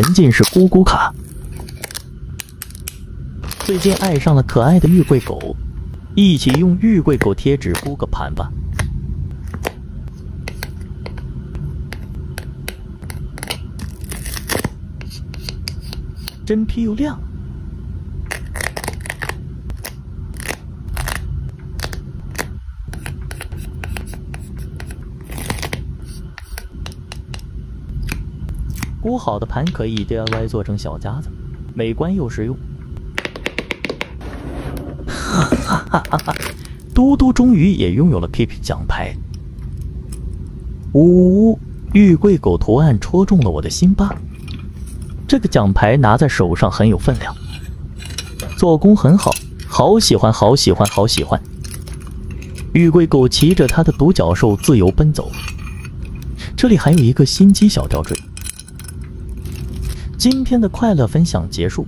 沉浸式咕咕卡。最近爱上了可爱的玉桂狗，一起用玉桂狗贴纸咕个盘吧。真皮又亮。箍好的盘可以 DIY 做成小夹子，美观又实用。哈哈哈哈哈！嘟嘟终于也拥有了 Keep 奖牌。呜呜，玉桂狗图案戳中了我的心巴。这个奖牌拿在手上很有分量，做工很好，好喜欢，好喜欢，好喜欢。玉桂狗骑着它的独角兽自由奔走。这里还有一个心机小吊坠。今天的快乐分享结束。